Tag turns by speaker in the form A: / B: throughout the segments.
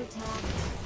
A: attacked.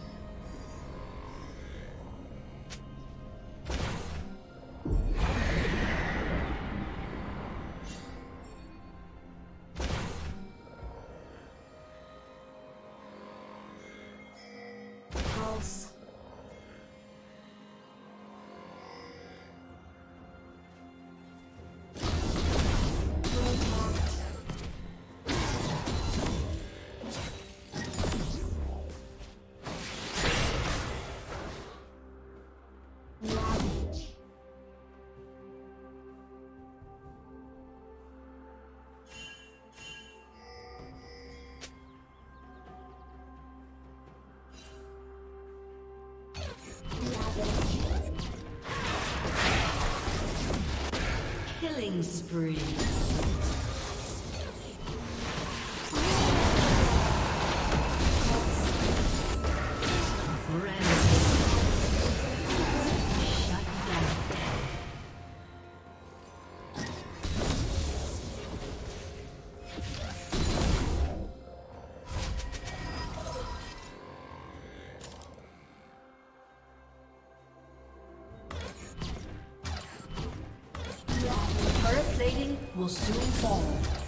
A: Killing spree. Will soon fall.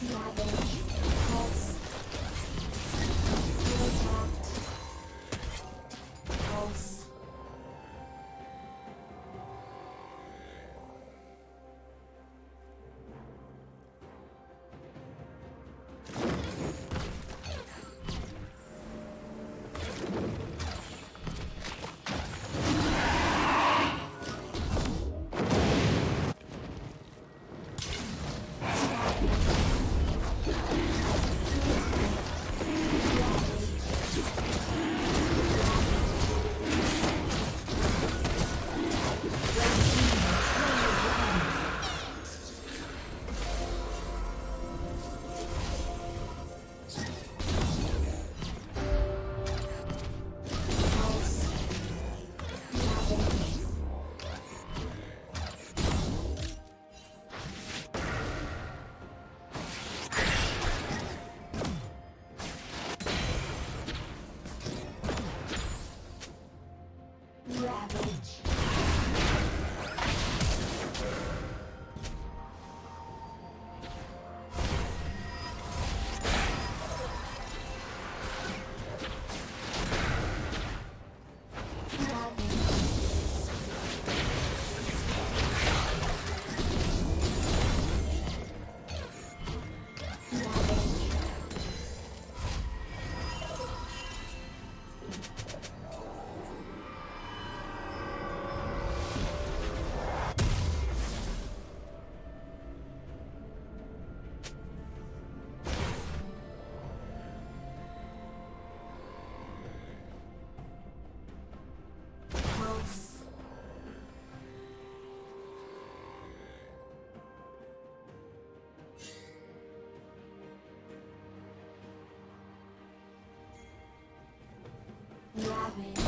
A: Yeah, Rabbit.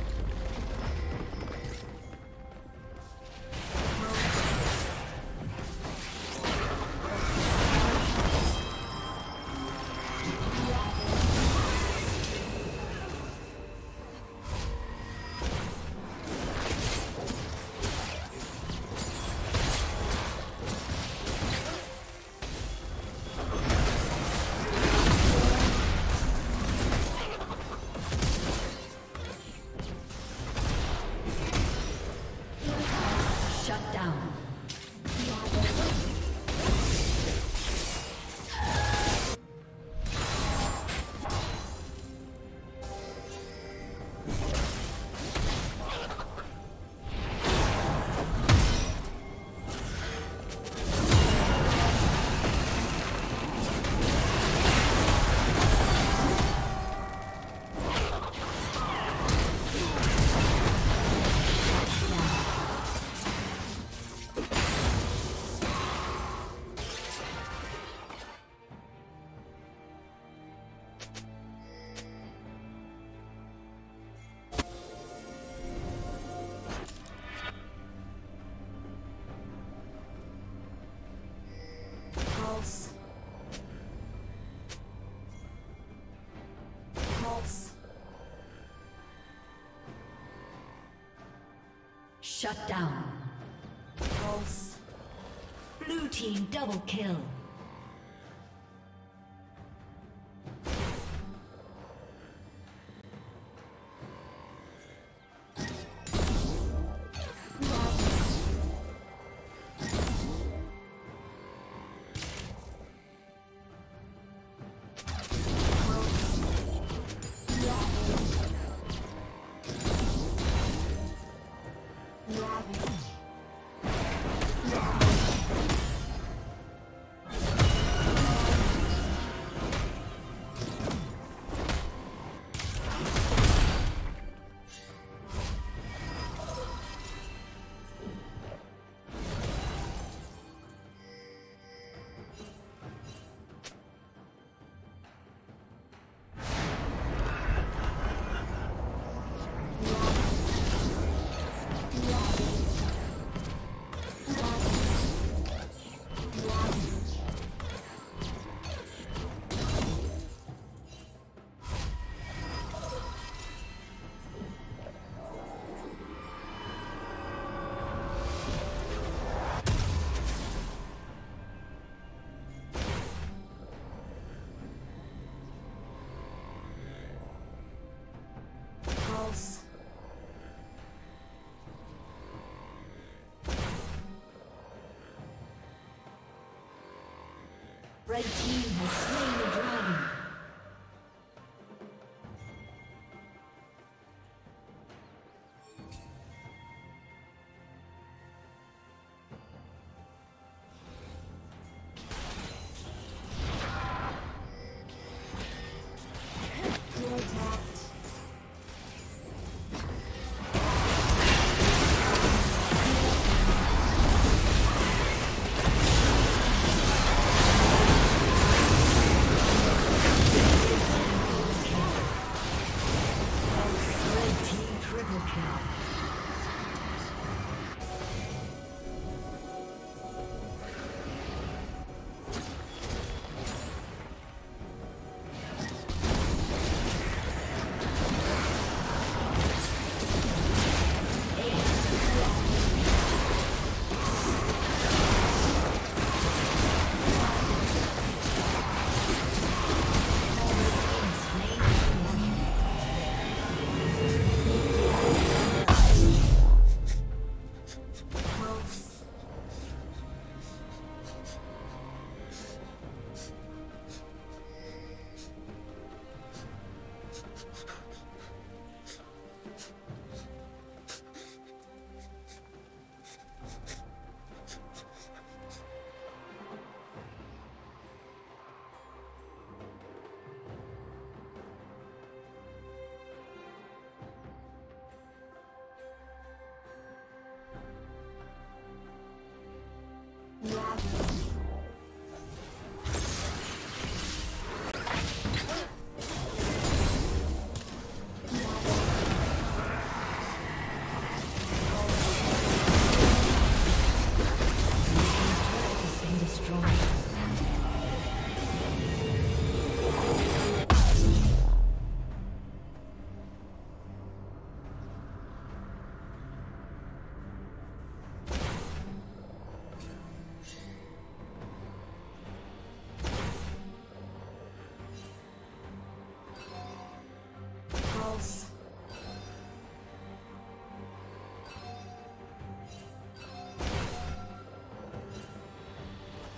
A: Shut down. Pulse. Blue team double kill. Red team